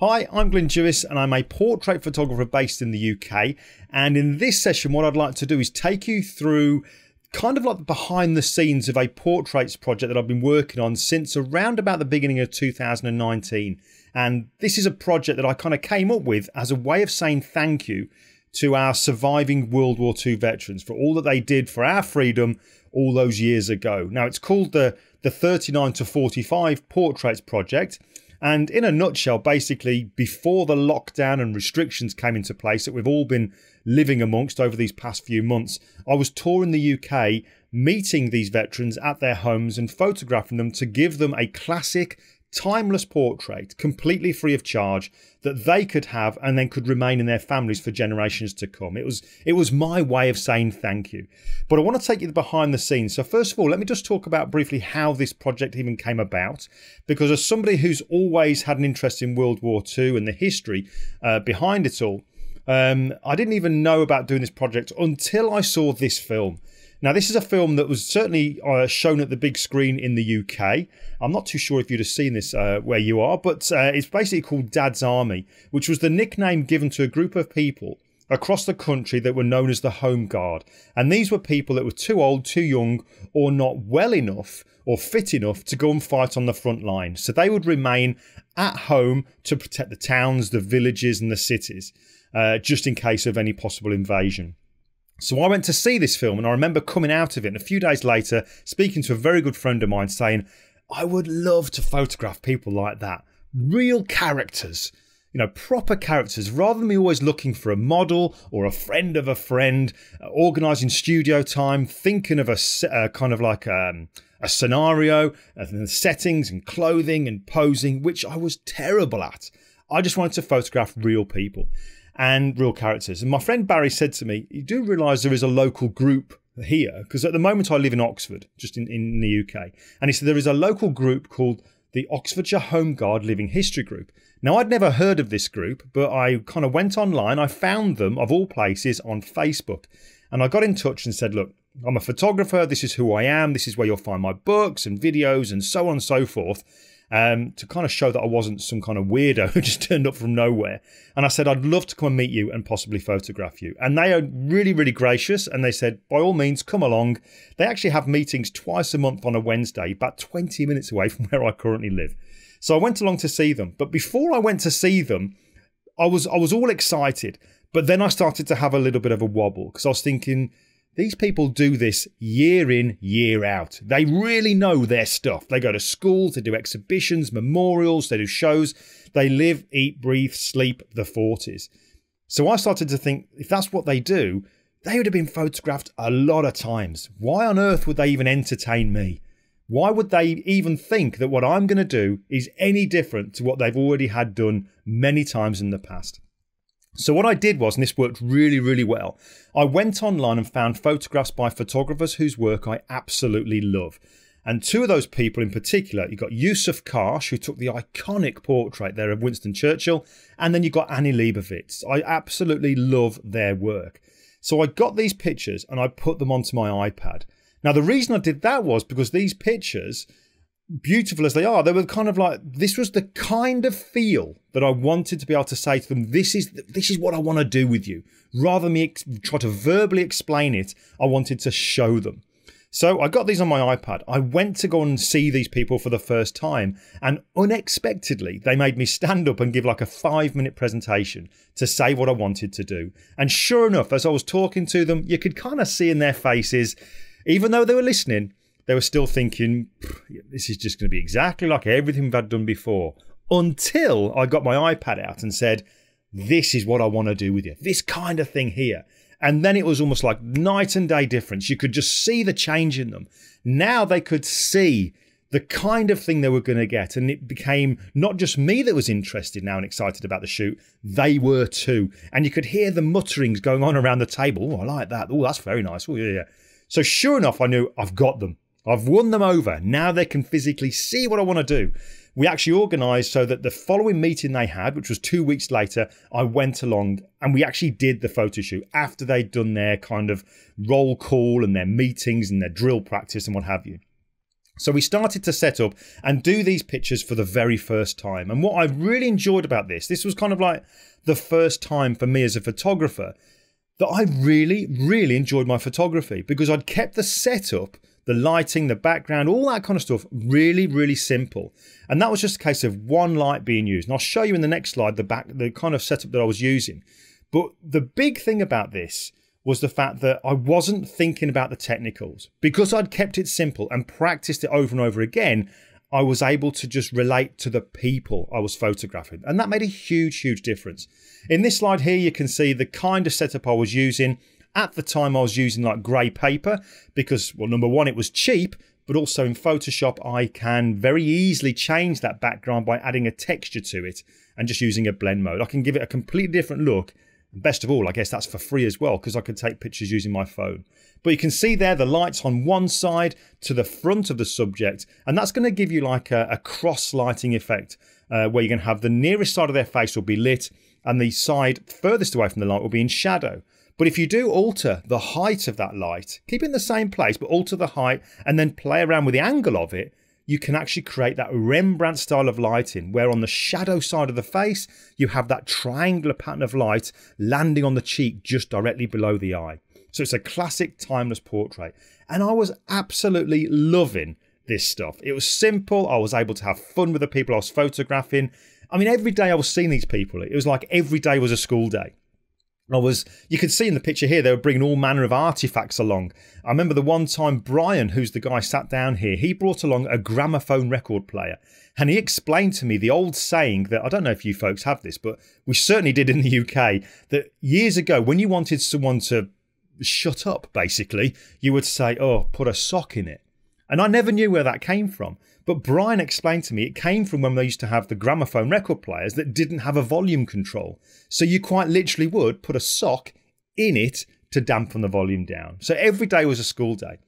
Hi, I'm Glyn Dewis and I'm a portrait photographer based in the UK. And in this session, what I'd like to do is take you through kind of like the behind the scenes of a portraits project that I've been working on since around about the beginning of 2019. And this is a project that I kind of came up with as a way of saying thank you to our surviving World War II veterans for all that they did for our freedom all those years ago. Now, it's called the, the 39 to 45 Portraits Project. And in a nutshell, basically, before the lockdown and restrictions came into place that we've all been living amongst over these past few months, I was touring the UK, meeting these veterans at their homes and photographing them to give them a classic timeless portrait, completely free of charge, that they could have and then could remain in their families for generations to come. It was it was my way of saying thank you. But I want to take you behind the scenes. So first of all, let me just talk about briefly how this project even came about, because as somebody who's always had an interest in World War II and the history uh, behind it all. Um, I didn't even know about doing this project until I saw this film. Now, this is a film that was certainly uh, shown at the big screen in the UK. I'm not too sure if you'd have seen this uh, where you are, but uh, it's basically called Dad's Army, which was the nickname given to a group of people across the country that were known as the Home Guard. And these were people that were too old, too young, or not well enough or fit enough to go and fight on the front line. So they would remain at home to protect the towns, the villages, and the cities, uh, just in case of any possible invasion. So I went to see this film and I remember coming out of it and a few days later speaking to a very good friend of mine saying, I would love to photograph people like that. Real characters, you know, proper characters, rather than me always looking for a model or a friend of a friend, uh, organising studio time, thinking of a uh, kind of like um, a scenario and the settings and clothing and posing, which I was terrible at. I just wanted to photograph real people and real characters. And my friend Barry said to me, You do realise there is a local group here? Because at the moment I live in Oxford, just in, in the UK. And he said there is a local group called the Oxfordshire Home Guard Living History Group. Now, I'd never heard of this group, but I kind of went online. I found them, of all places, on Facebook. And I got in touch and said, Look, I'm a photographer. This is who I am. This is where you'll find my books and videos and so on and so forth um, to kind of show that I wasn't some kind of weirdo who just turned up from nowhere. And I said, I'd love to come and meet you and possibly photograph you. And they are really, really gracious. And they said, by all means, come along. They actually have meetings twice a month on a Wednesday, about 20 minutes away from where I currently live. So I went along to see them. But before I went to see them, I was I was all excited. But then I started to have a little bit of a wobble because I was thinking, these people do this year in, year out. They really know their stuff. They go to schools, they do exhibitions, memorials, they do shows. They live, eat, breathe, sleep the 40s. So I started to think if that's what they do, they would have been photographed a lot of times. Why on earth would they even entertain me? Why would they even think that what I'm going to do is any different to what they've already had done many times in the past? So what I did was, and this worked really, really well, I went online and found photographs by photographers whose work I absolutely love. And two of those people in particular, you've got Yousuf Karsh, who took the iconic portrait there of Winston Churchill, and then you've got Annie Leibovitz. I absolutely love their work. So I got these pictures and I put them onto my iPad. Now, the reason I did that was because these pictures beautiful as they are, they were kind of like this was the kind of feel that I wanted to be able to say to them. This is this is what I want to do with you. Rather than me ex- try to verbally explain it, I wanted to show them. So I got these on my iPad. I went to go and see these people for the first time, and unexpectedly, they made me stand up and give like a five minute presentation to say what I wanted to do. And sure enough, as I was talking to them, you could kind of see in their faces, even though they were listening, they were still thinking, this is just going to be exactly like everything we've had done before. Until I got my iPad out and said, this is what I want to do with you. This kind of thing here. And then it was almost like night and day difference. You could just see the change in them. Now they could see the kind of thing they were going to get. And it became not just me that was interested now and excited about the shoot, they were too. And you could hear the mutterings going on around the table. Oh, I like that. Oh, that's very nice. Oh, yeah, yeah. So sure enough, I knew I've got them. I've won them over. Now they can physically see what I want to do. We actually organised so that the following meeting they had, which was two weeks later, I went along and we actually did the photo shoot after they'd done their kind of roll call and their meetings and their drill practice and what have you. So we started to set up and do these pictures for the very first time. And what I really enjoyed about this, this was kind of like the first time for me as a photographer that I really, really enjoyed my photography because I'd kept the setup, the lighting, the background, all that kind of stuff really, really simple. And that was just a case of one light being used. And I'll show you in the next slide the back, the kind of setup that I was using. But the big thing about this was the fact that I wasn't thinking about the technicals. Because I'd kept it simple and practiced it over and over again, I was able to just relate to the people I was photographing. And that made a huge, huge difference. In this slide here, you can see the kind of setup I was using. At the time, I was using like grey paper because, well, number one, it was cheap, but also in Photoshop, I can very easily change that background by adding a texture to it and just using a blend mode. I can give it a completely different look And Best of all, I guess that's for free as well because I could take pictures using my phone. But you can see there the lights on one side to the front of the subject, and that's going to give you like a, a cross lighting effect uh, where you're going to have the nearest side of their face will be lit and the side furthest away from the light will be in shadow. But if you do alter the height of that light, keep it in the same place, but alter the height and then play around with the angle of it, you can actually create that Rembrandt style of lighting where on the shadow side of the face, you have that triangular pattern of light landing on the cheek just directly below the eye. So it's a classic timeless portrait. And I was absolutely loving this stuff. It was simple. I was able to have fun with the people I was photographing. I mean, every day I was seeing these people, it was like every day was a school day. I was, you can see in the picture here, they were bringing all manner of artifacts along. I remember the one time Brian, who's the guy sat down here, he brought along a gramophone record player. And he explained to me the old saying that I don't know if you folks have this, but we certainly did in the UK that years ago, when you wanted someone to shut up, basically, you would say, Oh, put a sock in it. And I never knew where that came from. But Brian explained to me it came from when they used to have the gramophone record players that didn't have a volume control. So you quite literally would put a sock in it to dampen the volume down. So every day was a school day.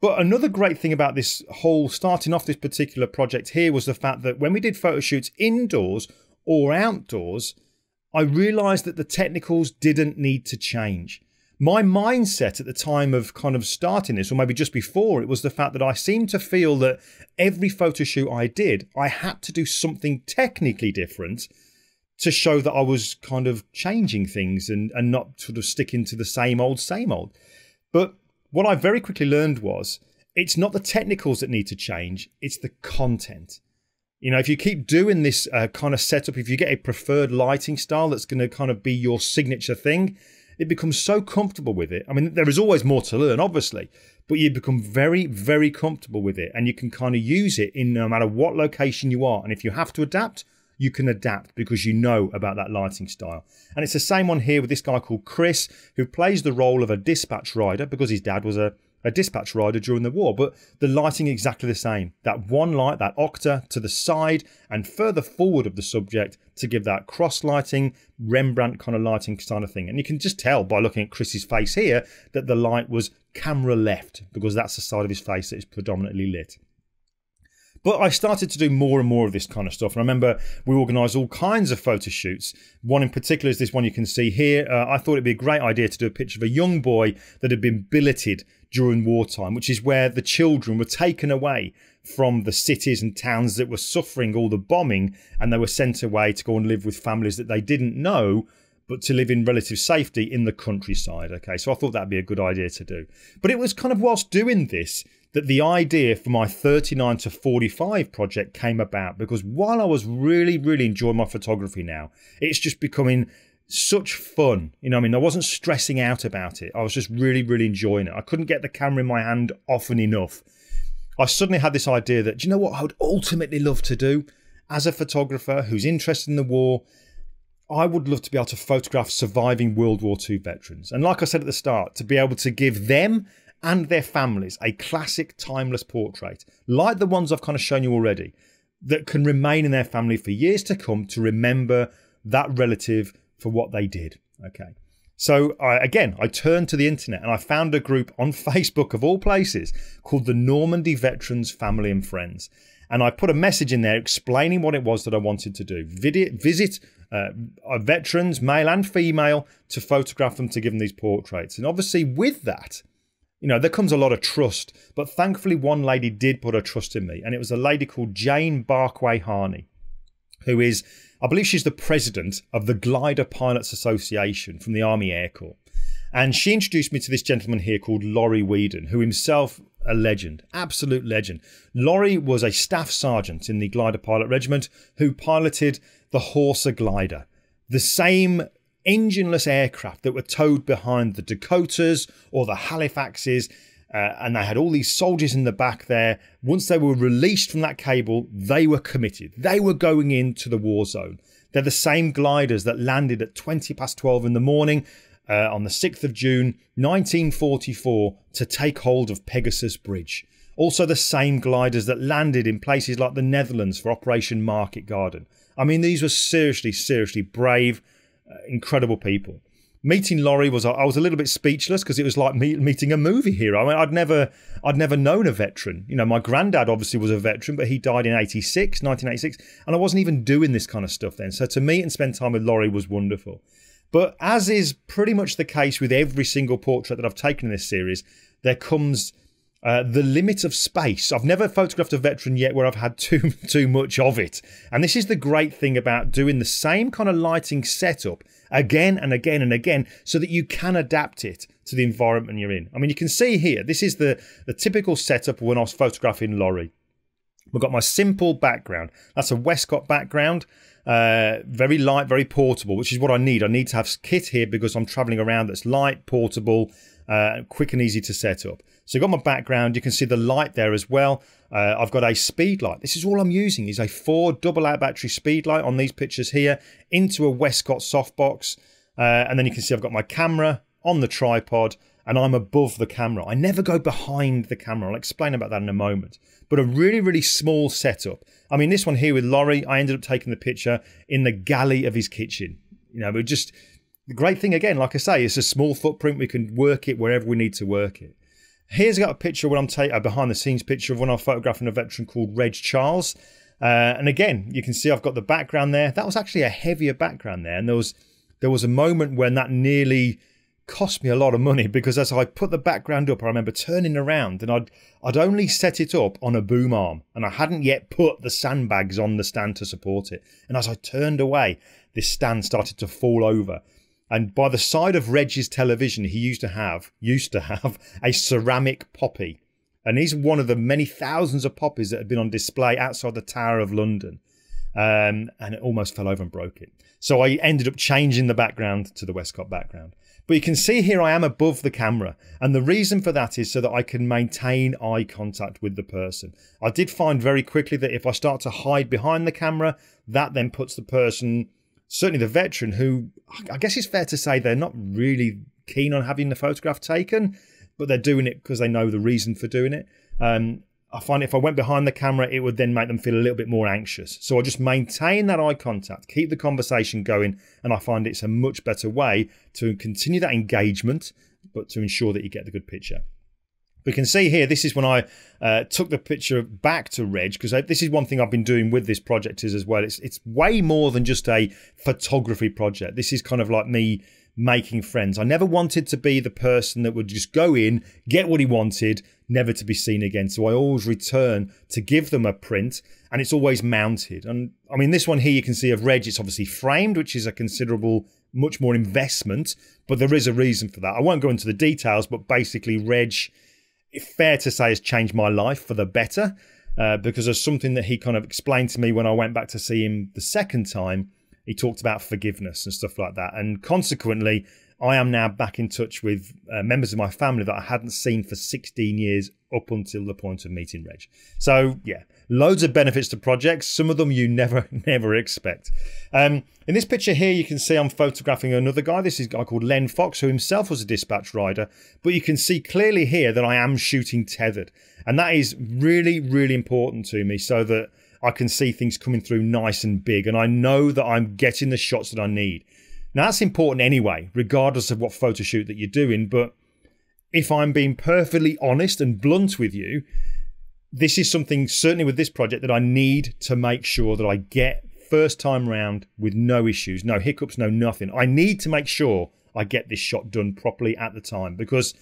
But another great thing about this whole starting off this particular project here was the fact that when we did photo shoots indoors or outdoors, I realized that the technicals didn't need to change my mindset at the time of kind of starting this, or maybe just before, it was the fact that I seemed to feel that every photo shoot I did, I had to do something technically different to show that I was kind of changing things and, and not sort of sticking to the same old, same old. But what I very quickly learned was it's not the technicals that need to change, it's the content. You know, if you keep doing this uh, kind of setup, if you get a preferred lighting style that's going to kind of be your signature thing, it becomes so comfortable with it. I mean, there is always more to learn, obviously, but you become very, very comfortable with it and you can kind of use it in no matter what location you are. And if you have to adapt, you can adapt because you know about that lighting style. And it's the same one here with this guy called Chris, who plays the role of a dispatch rider because his dad was a a dispatch rider during the war, but the lighting exactly the same. That one light, that octa to the side and further forward of the subject to give that cross lighting, Rembrandt kind of lighting kind of thing. And you can just tell by looking at Chris's face here that the light was camera left because that's the side of his face that is predominantly lit. But I started to do more and more of this kind of stuff. And I remember we organised all kinds of photo shoots. One in particular is this one you can see here. Uh, I thought it'd be a great idea to do a picture of a young boy that had been billeted during wartime, which is where the children were taken away from the cities and towns that were suffering all the bombing and they were sent away to go and live with families that they didn't know but to live in relative safety in the countryside. Okay, so I thought that'd be a good idea to do. But it was kind of whilst doing this that the idea for my 39 to 45 project came about because while I was really, really enjoying my photography now, it's just becoming such fun. You know, I mean, I wasn't stressing out about it. I was just really, really enjoying it. I couldn't get the camera in my hand often enough. I suddenly had this idea that, do you know what I would ultimately love to do as a photographer who's interested in the war? I would love to be able to photograph surviving World War II veterans. And like I said at the start, to be able to give them and their families a classic, timeless portrait, like the ones I've kind of shown you already, that can remain in their family for years to come to remember that relative for what they did. Okay. So I, again, I turned to the internet and I found a group on Facebook of all places called the Normandy Veterans Family and Friends. And I put a message in there explaining what it was that I wanted to do. Visit, visit uh, veterans, male and female, to photograph them to give them these portraits. And obviously, with that, You know, there comes a lot of trust, but thankfully one lady did put her trust in me, and it was a lady called Jane Barkway Harney, who is, I believe she's the president of the Glider Pilots Association from the Army Air Corps. And she introduced me to this gentleman here called Laurie Weeden, who himself a legend, absolute legend. Laurie was a staff sergeant in the Glider Pilot Regiment who piloted the Horsa glider, the same engineless aircraft that were towed behind the Dakotas or the Halifaxes. Uh, and they had all these soldiers in the back there. Once they were released from that cable, they were committed. They were going into the war zone. They're the same gliders that landed at 20 past 12 in the morning uh, on the 6th of June 1944 to take hold of Pegasus Bridge. Also, the same gliders that landed in places like the Netherlands for Operation Market Garden. I mean, these were seriously, seriously brave uh, incredible people. Meeting Laurie was I was a little bit speechless because it was like meeting a movie hero. I mean, I'd never I'd never known a veteran. You know, my granddad obviously was a veteran, but he died in 86, 1986, and I wasn't even doing this kind of stuff then. So to meet and spend time with Laurie was wonderful. But as is pretty much the case with every single portrait that I've taken in this series, there comes uh, the limit of space. I've never photographed a veteran yet where I've had too too much of it. And this is the great thing about doing the same kind of lighting setup again and again and again so that you can adapt it to the environment you're in. I mean, you can see here, this is the, the typical setup when I was photographing Laurie. We've got my simple background. That's a Westcott background. Uh, very light, very portable, which is what I need. I need to have kit here because I'm traveling around that's light, portable, uh, quick and easy to set up. So you've got my background. You can see the light there as well. Uh, I've got a speed light. This is all I'm using is a four double A battery speed light on these pictures here into a Westcott softbox. Uh, and then you can see I've got my camera on the tripod and I'm above the camera. I never go behind the camera. I'll explain about that in a moment. But a really, really small setup. I mean, this one here with Laurie, I ended up taking the picture in the galley of his kitchen. You know, but just the great thing again, like I say, it's a small footprint. We can work it wherever we need to work it. Here's got a picture when I'm taking a behind the scenes picture of when I'm photographing a veteran called Reg Charles. Uh, and again, you can see I've got the background there. That was actually a heavier background there, and there was there was a moment when that nearly cost me a lot of money because as I put the background up, I remember turning around and I'd I'd only set it up on a boom arm, and I hadn't yet put the sandbags on the stand to support it. And as I turned away, this stand started to fall over, and by the side of Reg's television, he used to have used to have a ceramic poppy. And he's one of the many thousands of poppies that had been on display outside the Tower of London. Um, and it almost fell over and broke it. So I ended up changing the background to the Westcott background. But you can see here I am above the camera. And the reason for that is so that I can maintain eye contact with the person. I did find very quickly that if I start to hide behind the camera, that then puts the person certainly the veteran, who I guess it's fair to say they're not really keen on having the photograph taken, but they're doing it because they know the reason for doing it. Um, I find if I went behind the camera, it would then make them feel a little bit more anxious. So I just maintain that eye contact, keep the conversation going, and I find it's a much better way to continue that engagement, but to ensure that you get the good picture. We can see here, this is when I uh, took the picture back to Reg, because this is one thing I've been doing with this project is as well. It's, it's way more than just a photography project. This is kind of like me making friends. I never wanted to be the person that would just go in, get what he wanted, never to be seen again. So I always return to give them a print and it's always mounted. And I mean, this one here you can see of Reg, it's obviously framed, which is a considerable, much more investment, but there is a reason for that. I won't go into the details, but basically, Reg fair to say has changed my life for the better uh, because of something that he kind of explained to me when I went back to see him the second time. He talked about forgiveness and stuff like that. And consequently, I am now back in touch with uh, members of my family that I hadn't seen for 16 years up until the point of meeting Reg. So, yeah, loads of benefits to projects. Some of them you never, never expect. Um, in this picture here, you can see I'm photographing another guy. This is a guy called Len Fox, who himself was a dispatch rider. But you can see clearly here that I am shooting tethered. And that is really, really important to me so that I can see things coming through nice and big. And I know that I'm getting the shots that I need. Now, that's important anyway, regardless of what photo shoot that you're doing. But if I'm being perfectly honest and blunt with you, this is something certainly with this project that I need to make sure that I get first time round with no issues, no hiccups, no nothing. I need to make sure I get this shot done properly at the time because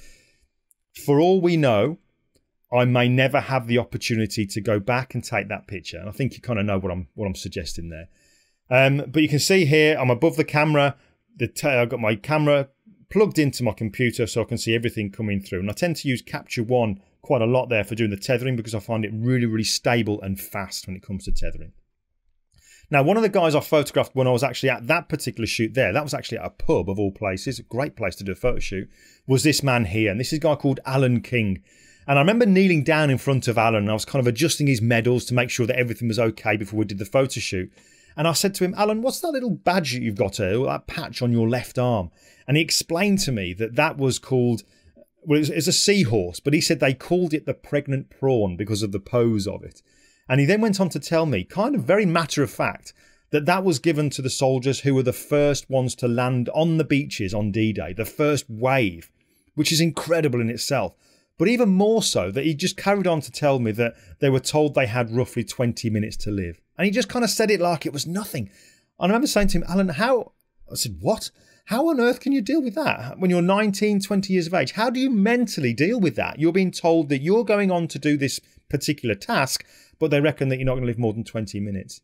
For all we know, I may never have the opportunity to go back and take that picture. And I think you kind of know what I'm what I'm suggesting there. Um, but you can see here, I'm above the camera. The t- I've got my camera plugged into my computer so I can see everything coming through. And I tend to use Capture One quite a lot there for doing the tethering because I find it really, really stable and fast when it comes to tethering. Now, one of the guys I photographed when I was actually at that particular shoot there, that was actually at a pub of all places, a great place to do a photo shoot, was this man here. And this is a guy called Alan King. And I remember kneeling down in front of Alan and I was kind of adjusting his medals to make sure that everything was okay before we did the photo shoot. And I said to him, Alan, what's that little badge that you've got here, that patch on your left arm? And he explained to me that that was called, well, it's, it's a seahorse, but he said they called it the pregnant prawn because of the pose of it. And he then went on to tell me, kind of very matter of fact, that that was given to the soldiers who were the first ones to land on the beaches on D Day, the first wave, which is incredible in itself. But even more so, that he just carried on to tell me that they were told they had roughly 20 minutes to live. And he just kind of said it like it was nothing. And I remember saying to him, Alan, how? I said, what? How on earth can you deal with that when you're 19, 20 years of age? How do you mentally deal with that? You're being told that you're going on to do this particular task, but they reckon that you're not going to live more than 20 minutes.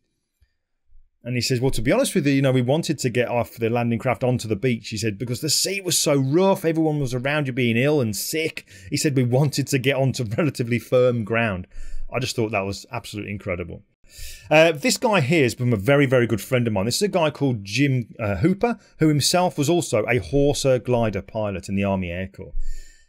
And he says, Well, to be honest with you, you know, we wanted to get off the landing craft onto the beach. He said, Because the sea was so rough, everyone was around you being ill and sick. He said, We wanted to get onto relatively firm ground. I just thought that was absolutely incredible. Uh, this guy here has been a very, very good friend of mine. This is a guy called Jim uh, Hooper, who himself was also a Horsa glider pilot in the Army Air Corps.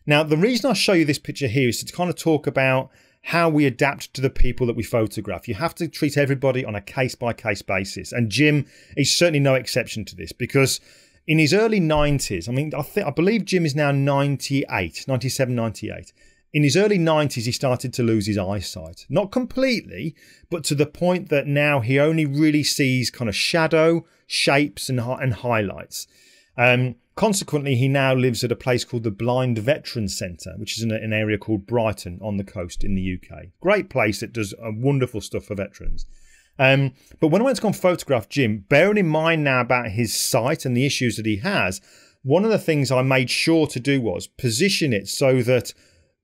Now, the reason I show you this picture here is to kind of talk about how we adapt to the people that we photograph. You have to treat everybody on a case by case basis. And Jim is certainly no exception to this because in his early 90s, I mean, I think I believe Jim is now 98, 97, 98. In his early 90s, he started to lose his eyesight. Not completely, but to the point that now he only really sees kind of shadow, shapes, and, and highlights. Um, consequently, he now lives at a place called the Blind Veterans Centre, which is in an area called Brighton on the coast in the UK. Great place that does uh, wonderful stuff for veterans. Um, but when I went to go and photograph Jim, bearing in mind now about his sight and the issues that he has, one of the things I made sure to do was position it so that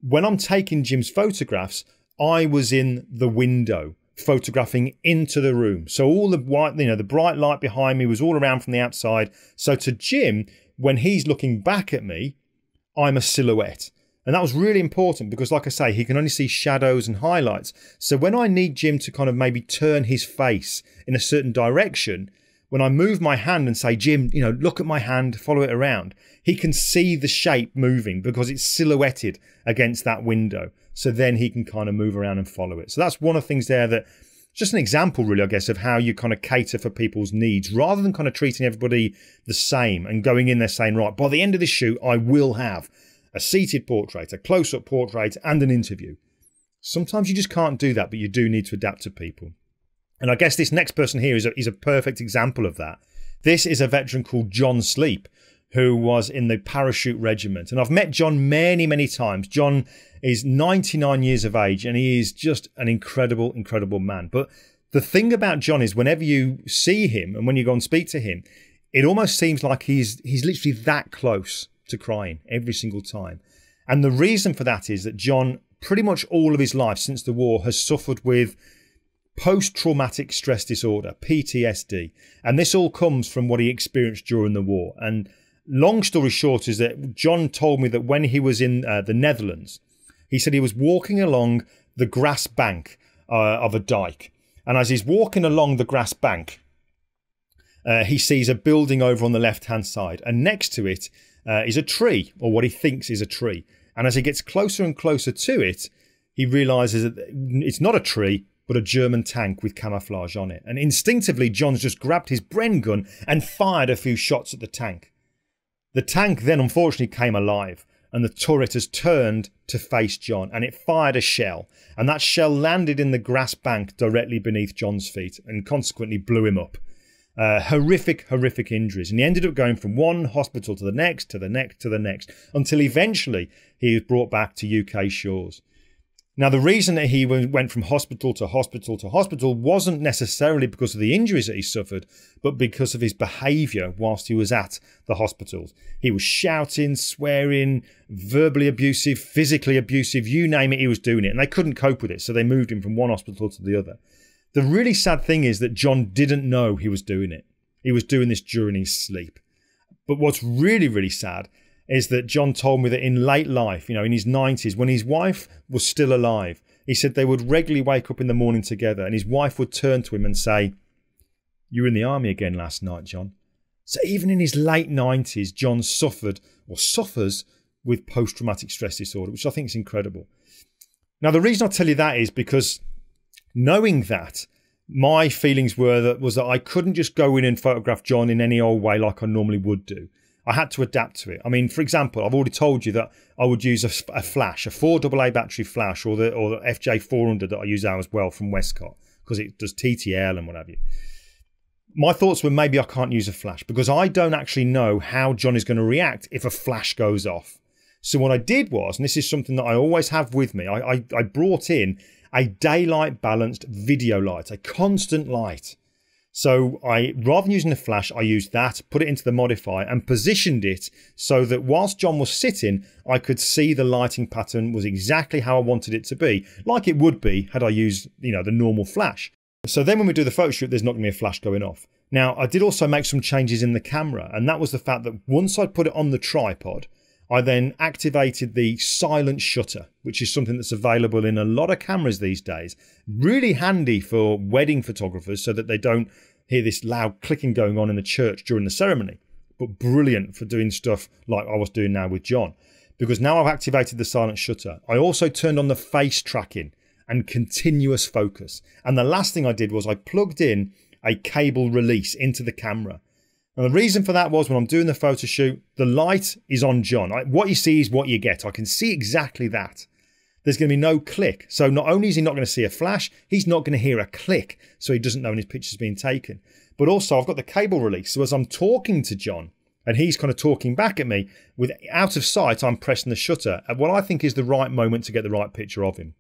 when I'm taking Jim's photographs, I was in the window photographing into the room. So all the white, you know, the bright light behind me was all around from the outside. So to Jim, when he's looking back at me, I'm a silhouette. And that was really important because, like I say, he can only see shadows and highlights. So when I need Jim to kind of maybe turn his face in a certain direction, when I move my hand and say, Jim, you know, look at my hand, follow it around, he can see the shape moving because it's silhouetted against that window. So then he can kind of move around and follow it. So that's one of the things there that just an example, really, I guess, of how you kind of cater for people's needs rather than kind of treating everybody the same and going in there saying, right, by the end of this shoot, I will have a seated portrait, a close up portrait, and an interview. Sometimes you just can't do that, but you do need to adapt to people. And I guess this next person here is a, is a perfect example of that. This is a veteran called John Sleep, who was in the parachute regiment. And I've met John many, many times. John is 99 years of age and he is just an incredible, incredible man. But the thing about John is whenever you see him and when you go and speak to him, it almost seems like he's he's literally that close to crying every single time. And the reason for that is that John pretty much all of his life since the war has suffered with post traumatic stress disorder, PTSD. And this all comes from what he experienced during the war. And long story short is that John told me that when he was in uh, the Netherlands, he said he was walking along the grass bank uh, of a dike. And as he's walking along the grass bank, uh, he sees a building over on the left hand side. And next to it uh, is a tree, or what he thinks is a tree. And as he gets closer and closer to it, he realizes that it's not a tree, but a German tank with camouflage on it. And instinctively, John's just grabbed his Bren gun and fired a few shots at the tank. The tank then unfortunately came alive, and the turret has turned to face John, and it fired a shell. And that shell landed in the grass bank directly beneath John's feet and consequently blew him up. Uh, horrific, horrific injuries. And he ended up going from one hospital to the next, to the next, to the next, until eventually he was brought back to UK shores. Now, the reason that he went from hospital to hospital to hospital wasn't necessarily because of the injuries that he suffered, but because of his behaviour whilst he was at the hospitals. He was shouting, swearing, verbally abusive, physically abusive, you name it, he was doing it. And they couldn't cope with it, so they moved him from one hospital to the other. The really sad thing is that John didn't know he was doing it. He was doing this during his sleep. But what's really, really sad is that John told me that in late life, you know, in his 90s, when his wife was still alive, he said they would regularly wake up in the morning together and his wife would turn to him and say, You were in the army again last night, John. So even in his late 90s, John suffered or suffers with post traumatic stress disorder, which I think is incredible. Now, the reason I tell you that is because knowing that, my feelings were that was that I couldn't just go in and photograph John in any old way like I normally would do. I had to adapt to it. I mean, for example, I've already told you that I would use a, a flash, a four AA battery flash, or the or the FJ 400 that I use now as well from Westcott because it does TTL and what have you. My thoughts were maybe I can't use a flash because I don't actually know how John is going to react if a flash goes off. So what I did was, and this is something that I always have with me, I, I, I brought in a daylight balanced video light, a constant light. So I, rather than using the flash, I used that, put it into the modifier and positioned it so that whilst John was sitting, I could see the lighting pattern was exactly how I wanted it to be, like it would be had I used, you know, the normal flash. So then when we do the photo shoot, there's not to be a flash going off. Now, I did also make some changes in the camera, and that was the fact that once I put it on the tripod, I then activated the silent shutter, which is something that's available in a lot of cameras these days. Really handy for wedding photographers so that they don't hear this loud clicking going on in the church during the ceremony. But brilliant for doing stuff like I was doing now with John. Because now I've activated the silent shutter, I also turned on the face tracking and continuous focus. And the last thing I did was I plugged in a cable release into the camera. And the reason for that was when I'm doing the photo shoot, the light is on John. I, what you see is what you get. I can see exactly that. There's going to be no click. So not only is he not going to see a flash, he's not going to hear a click. So he doesn't know when his picture's being taken. But also I've got the cable release. So as I'm talking to John and he's kind of talking back at me with out of sight, I'm pressing the shutter at what I think is the right moment to get the right picture of him.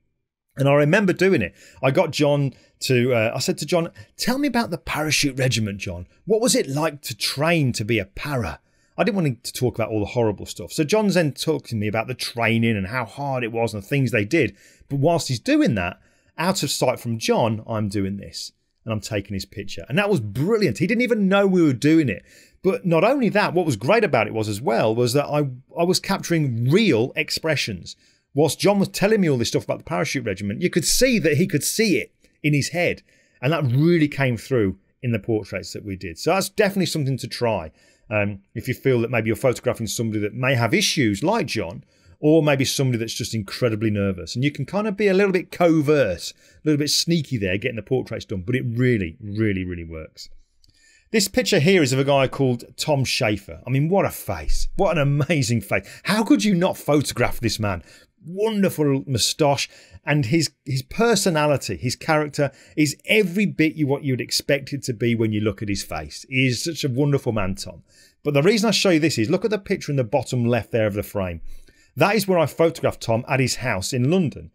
And I remember doing it. I got John to, uh, I said to John, tell me about the parachute regiment, John. What was it like to train to be a para? I didn't want to talk about all the horrible stuff. So John's then talking to me about the training and how hard it was and the things they did. But whilst he's doing that, out of sight from John, I'm doing this and I'm taking his picture. And that was brilliant. He didn't even know we were doing it. But not only that, what was great about it was as well was that I, I was capturing real expressions whilst John was telling me all this stuff about the parachute regiment, you could see that he could see it in his head. And that really came through in the portraits that we did. So that's definitely something to try. Um, if you feel that maybe you're photographing somebody that may have issues like John, or maybe somebody that's just incredibly nervous. And you can kind of be a little bit covert, a little bit sneaky there, getting the portraits done, but it really, really, really works. This picture here is of a guy called Tom Schaefer. I mean, what a face. What an amazing face. How could you not photograph this man? Wonderful moustache, and his his personality, his character is every bit you what you'd expect it to be when you look at his face. He is such a wonderful man, Tom. But the reason I show you this is look at the picture in the bottom left there of the frame. That is where I photographed Tom at his house in London.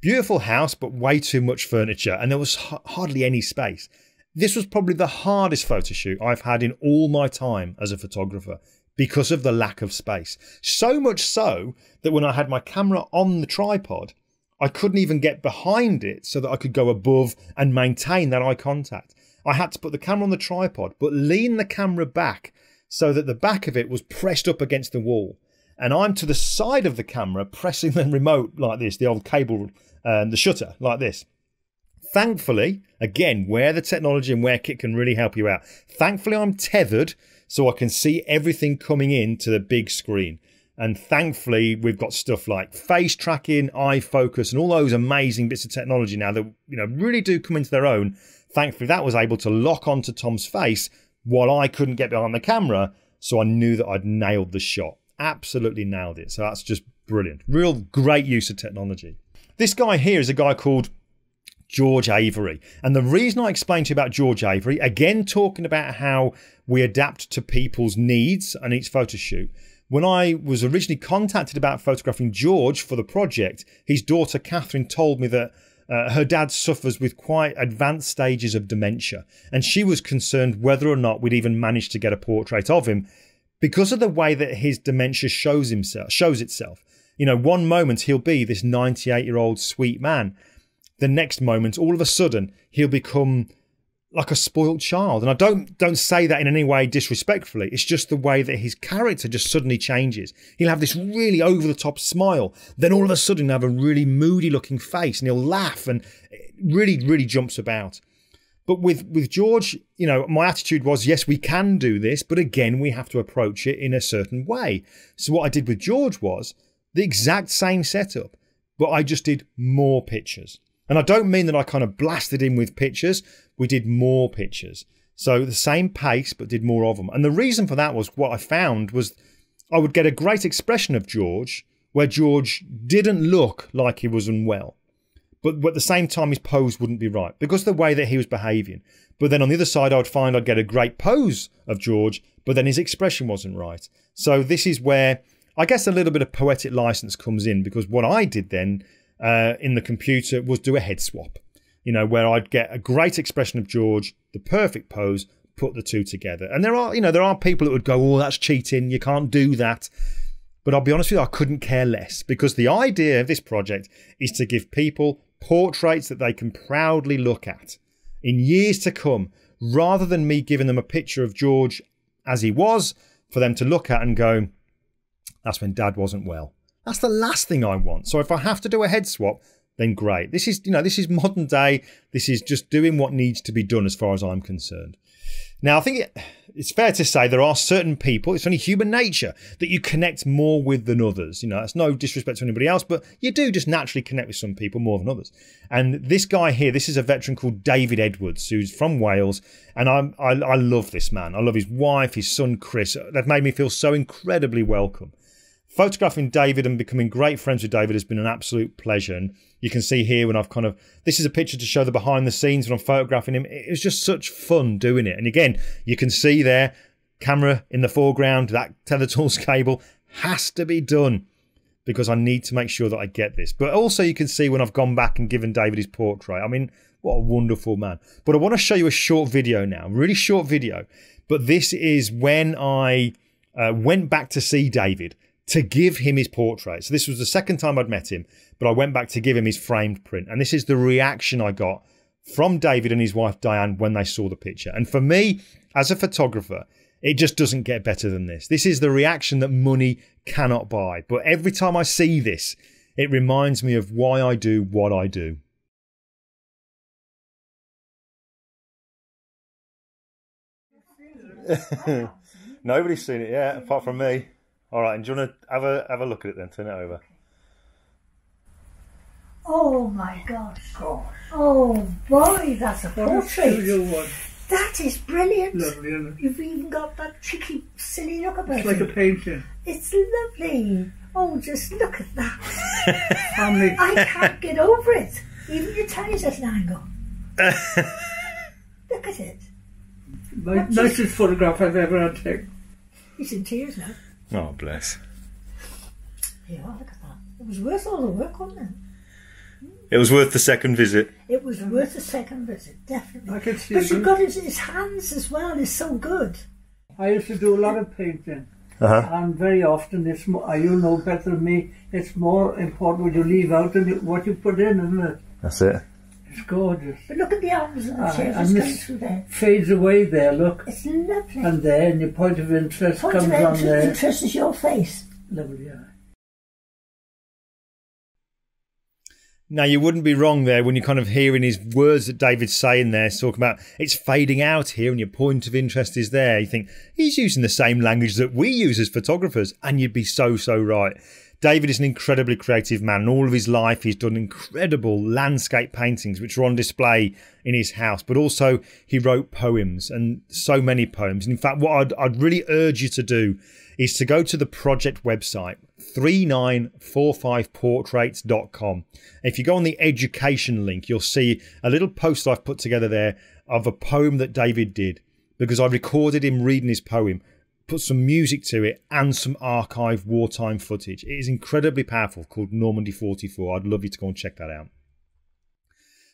Beautiful house, but way too much furniture, and there was hardly any space. This was probably the hardest photo shoot I've had in all my time as a photographer because of the lack of space. So much so that when I had my camera on the tripod, I couldn't even get behind it so that I could go above and maintain that eye contact. I had to put the camera on the tripod, but lean the camera back so that the back of it was pressed up against the wall. And I'm to the side of the camera pressing the remote like this, the old cable, um, the shutter like this. Thankfully, again, where the technology and where kit can really help you out. Thankfully, I'm tethered so I can see everything coming in to the big screen. And thankfully, we've got stuff like face tracking, eye focus, and all those amazing bits of technology now that you know really do come into their own. Thankfully, that was able to lock onto Tom's face while I couldn't get behind the camera, so I knew that I'd nailed the shot. Absolutely nailed it. So that's just brilliant. Real great use of technology. This guy here is a guy called George Avery. And the reason I explained to you about George Avery, again talking about how we adapt to people's needs and each photo shoot, When I was originally contacted about photographing George for the project, his daughter Catherine told me that uh, her dad suffers with quite advanced stages of dementia, and she was concerned whether or not we'd even manage to get a portrait of him because of the way that his dementia shows himself shows itself. You know, one moment he'll be this 98 year old sweet man, the next moment, all of a sudden, he'll become like a spoiled child. And I don't don't say that in any way disrespectfully. It's just the way that his character just suddenly changes. He'll have this really over the top smile, then all of a sudden he'll have a really moody looking face, and he'll laugh and really really jumps about. But with with George, you know, my attitude was yes, we can do this, but again, we have to approach it in a certain way. So what I did with George was the exact same setup, but I just did more pictures. And I don't mean that I kind of blasted in with pictures. We did more pictures. So the same pace, but did more of them. And the reason for that was what I found was I would get a great expression of George where George didn't look like he was unwell. But at the same time, his pose wouldn't be right because the way that he was behaving. But then on the other side, I would find I'd get a great pose of George, but then his expression wasn't right. So this is where I guess a little bit of poetic license comes in because what I did then uh, in the computer was do a head swap, you know, where I'd get a great expression of George, the perfect pose, put the two together. And there are, you know, there are people that would go, oh, that's cheating, you can't do that. But I'll be honest with you, I couldn't care less because the idea of this project is to give people portraits that they can proudly look at in years to come, rather than me giving them a picture of George as he was for them to look at and go, that's when dad wasn't well. That's the last thing I want. So if I have to do a head swap, then great. This is, you know, this is modern day. This is just doing what needs to be done as far as I'm concerned. Now, I think it, it's fair to say there are certain people, it's only human nature, that you connect more with than others. You know, that's no disrespect to anybody else, but you do just naturally connect with some people more than others. And this guy here, this is a veteran called David Edwards, who's from Wales. And I'm, I, I love this man. I love his wife, his son Chris. They've made me feel so incredibly welcome photographing David and becoming great friends with David has been an absolute pleasure. And you can see here when I've kind of this is a picture to show the behind the scenes when I'm photographing him. It was just such fun doing it. And again, you can see there, camera in the foreground, that tether tools cable has to be done because I need to make sure that I get this. But also you can see when I've gone back and given David his portrait. I mean, what a wonderful man. But I want to show you a short video now, really short video. But this is when I uh, went back to see David to give him his portrait. So this was the second time I'd met him, but I went back to give him his framed print. And this is the reaction I got from David and his wife Diane when they saw the picture. And for me, as a photographer, it just doesn't get better than this. This is the reaction that money cannot buy. But every time I see this, it reminds me of why I do what I do. Nobody's seen it yet, apart from me. All right, and do you want to have a have a look at it then? Turn it over. Oh my gosh! Gosh. Oh boy, that's a portrait. That is brilliant. Lovely, isn't it? You've even got that cheeky, silly look about It's like a it. painting. It's lovely. Oh, just look at that. Family. I can't get over it. Even your tie's at an angle. look at it. My nicest photograph I've ever had taken. He's in tears now. Oh bless. Yeah, look at that. It was worth all the work, wasn't it? It was worth the second visit. It was worth the second visit, definitely. I can see But you've got his, his hands as well. Is so good. I used to do a lot of painting. Uh-huh. And very often, it's more, you know better than me, it's more important what you leave out than what you put in, isn't it? That's it. It's gorgeous. But look at the arms and the Aye, chairs and just this- going through there. Fades away there, look. It's lovely. And there, and your point of interest Point of comes on interest, there. interest is your face. Lovely, yeah. Now you wouldn't be wrong there when you're kind of hearing his words that David's saying there, talking about it's fading out here and your point of interest is there. You think he's using the same language that we use as photographers, and you'd be so so right. David is an incredibly creative man. All of his life, he's done incredible landscape paintings, which are on display in his house. But also, he wrote poems and so many poems. And In fact, what I'd, I'd really urge you to do is to go to the project website 3945portraits.com. If you go on the education link, you'll see a little post I've put together there of a poem that David did because I recorded him reading his poem put some music to it, and some archive wartime footage. It is incredibly powerful, called Normandy 44. I'd love you to go and check that out.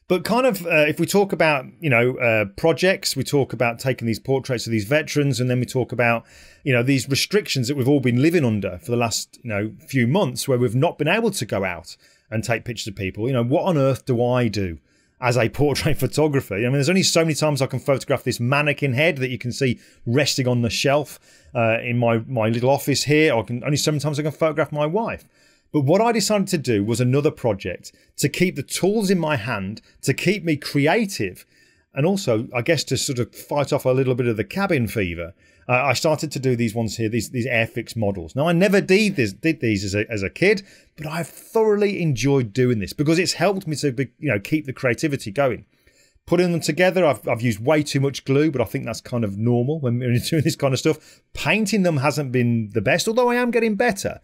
But kind of, uh, if we talk about you know uh, projects, we talk about taking these portraits of these veterans, and then we talk about you know these restrictions that we've all been living under for the last you know few months, where we've not been able to go out and take pictures of people. You know, what on earth do I do as a portrait photographer? I mean, there's only so many times I can photograph this mannequin head that you can see resting on the shelf uh, in my my little office here. I can, only sometimes I can photograph my wife. But what I decided to do was another project to keep the tools in my hand, to keep me creative, and also, I guess, to sort of fight off a little bit of the cabin fever. Uh, I started to do these ones here, these these Airfix models. Now, I never did this, did these as a, as a kid, but I've thoroughly enjoyed doing this because it's helped me to be, you know keep the creativity going. Putting them together, I've, I've used way too much glue, but I think that's kind of normal when we're doing this kind of stuff. Painting them hasn't been the best, although I am getting better.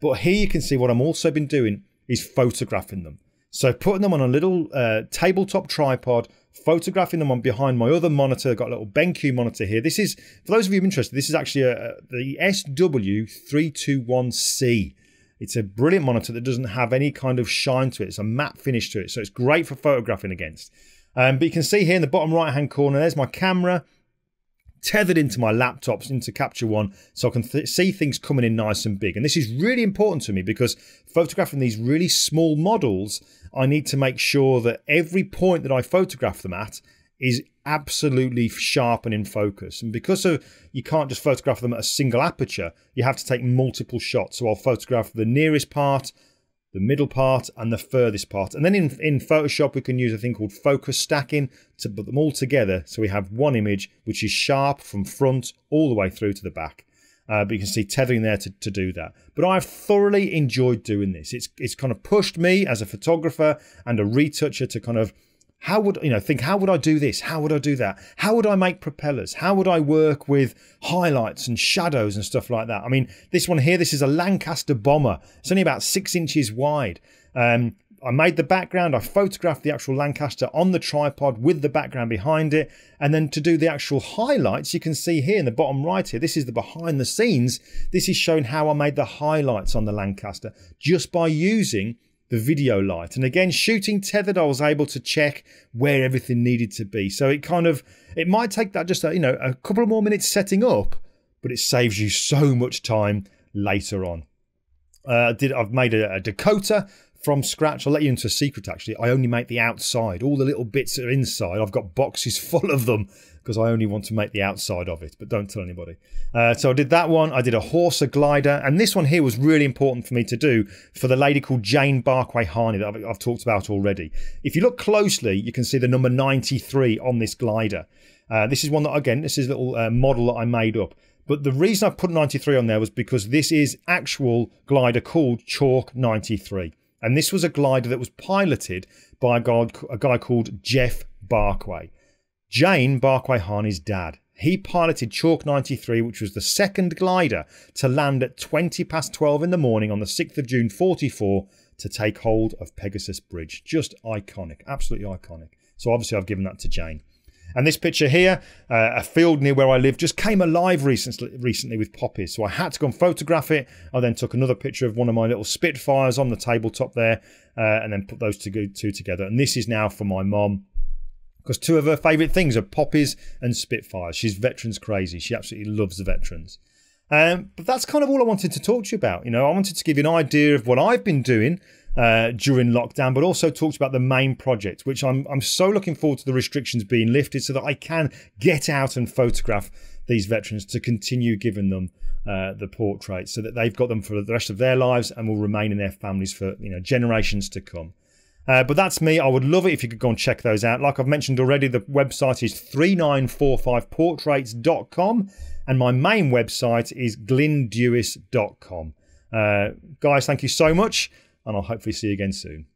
But here you can see what I'm also been doing is photographing them. So putting them on a little uh, tabletop tripod, photographing them on behind my other monitor. I've got a little BenQ monitor here. This is, for those of you interested, this is actually a, a, the SW321C. It's a brilliant monitor that doesn't have any kind of shine to it. It's a matte finish to it. So it's great for photographing against. Um, but you can see here in the bottom right hand corner, there's my camera tethered into my laptops into Capture One so I can th- see things coming in nice and big. And this is really important to me because photographing these really small models, I need to make sure that every point that I photograph them at is absolutely sharp and in focus. And because of you can't just photograph them at a single aperture, you have to take multiple shots. So I'll photograph the nearest part, the middle part and the furthest part. And then in, in Photoshop, we can use a thing called focus stacking to put them all together. So we have one image which is sharp from front all the way through to the back. Uh, but you can see tethering there to, to do that. But I've thoroughly enjoyed doing this. It's, it's kind of pushed me as a photographer and a retoucher to kind of how would you know think how would i do this? How would i do that? How would i make propellers? How would i work with highlights and shadows and stuff like that? I mean this one here this is a lancaster bomber. It's only about six inches wide. Um, I made the background, I photographed the actual Lancaster on the tripod with the background behind it. And then to do the actual highlights, you can see here in the bottom right here, this is the behind the scenes. This is showing how I made the highlights on the Lancaster just by using the video light. And again, shooting tethered, I was able to check where everything needed to be. So it kind of, it might take that just, a, you know, a couple of more minutes setting up, but it saves you so much time later on. Uh, did I've made a, a Dakota from scratch. I'll let you into a secret actually. I only make the outside. All the little bits that are inside, I've got boxes full of them because I only want to make the outside of it, but don't tell anybody. Uh, so I did that one. I did a Horsa glider, and this one here was really important for me to do for the lady called Jane Barkway Harney that I've, I've talked about already. If you look closely, you can see the number 93 on this glider. Uh, this is one that, again, this is a little uh, model that I made up. But the reason I put 93 on there was because this is actual glider called Chalk 93. And this was a glider that was piloted by a guy, a guy called Geoff Barkway. Jane Barkway Harney's dad. He piloted Chalk 93, which was the second glider to land at 20 past 12 in the morning on the 6th of June 44 to take hold of Pegasus Bridge. Just iconic, absolutely iconic. So obviously I've given that to Jane. And this picture here, uh, a field near where I live, just came alive recently, recently with poppies. So I had to go and photograph it. I then took another picture of one of my little Spitfires on the tabletop there, uh, and then put those two, two together. And this is now for my mom because two of her favourite things are poppies and Spitfires. She's veterans crazy. She absolutely loves the veterans. Um, but that's kind of all I wanted to talk to you about. You know, I wanted to give you an idea of what I've been doing uh, during lockdown, but also talked about the main project, which I'm I'm so looking forward to the restrictions being lifted so that I can get out and photograph these veterans to continue giving them uh, the portraits so that they've got them for the rest of their lives and will remain in their families for you know generations to come. Uh, but that's me. I would love it if you could go and check those out. Like I've mentioned already, the website is 3945portraits.com and my main website is glyndewis.com. Uh, guys, thank you so much, and I'll hopefully see you again soon.